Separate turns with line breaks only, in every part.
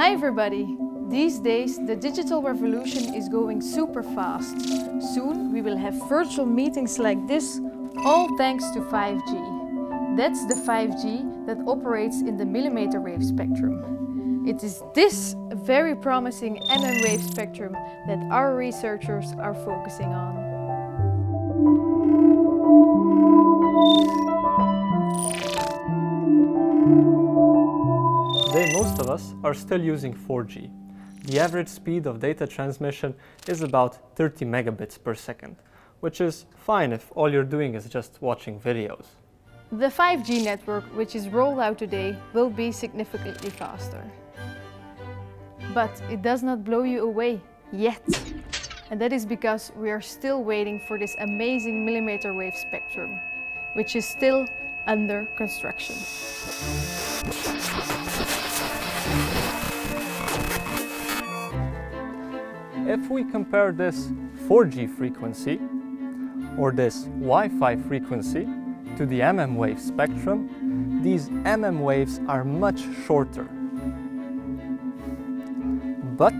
Hi everybody! These days the digital revolution is going super fast. Soon we will have virtual meetings like this, all thanks to 5G. That's the 5G that operates in the millimeter wave spectrum. It is this very promising MM wave spectrum that our researchers are focusing on.
Today most of us are still using 4G. The average speed of data transmission is about 30 megabits per second, which is fine if all you're doing is just watching videos.
The 5G network, which is rolled out today, will be significantly faster. But it does not blow you away, yet. And that is because we are still waiting for this amazing millimeter wave spectrum, which is still under construction.
If we compare this 4G frequency or this Wi-Fi frequency to the MM wave spectrum, these MM waves are much shorter. But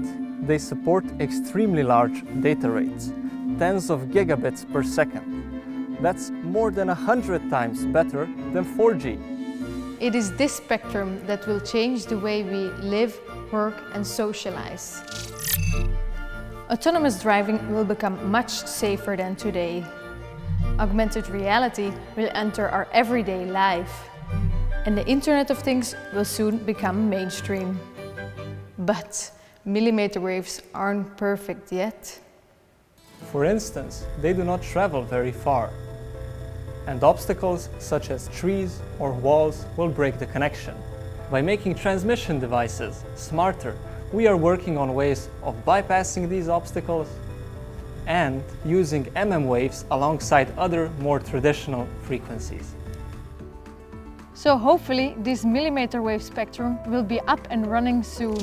they support extremely large data rates, tens of gigabits per second. That's more than 100 times better than 4G.
It is this spectrum that will change the way we live, work and socialize. Autonomous driving will become much safer than today. Augmented reality will enter our everyday life. And the Internet of Things will soon become mainstream. But millimeter waves aren't perfect yet.
For instance, they do not travel very far. And obstacles such as trees or walls will break the connection. By making transmission devices smarter we are working on ways of bypassing these obstacles and using MM waves alongside other more traditional frequencies.
So hopefully this millimeter wave spectrum will be up and running soon.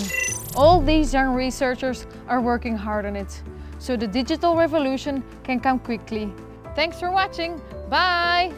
All these young researchers are working hard on it, so the digital revolution can come quickly. Thanks for watching, bye!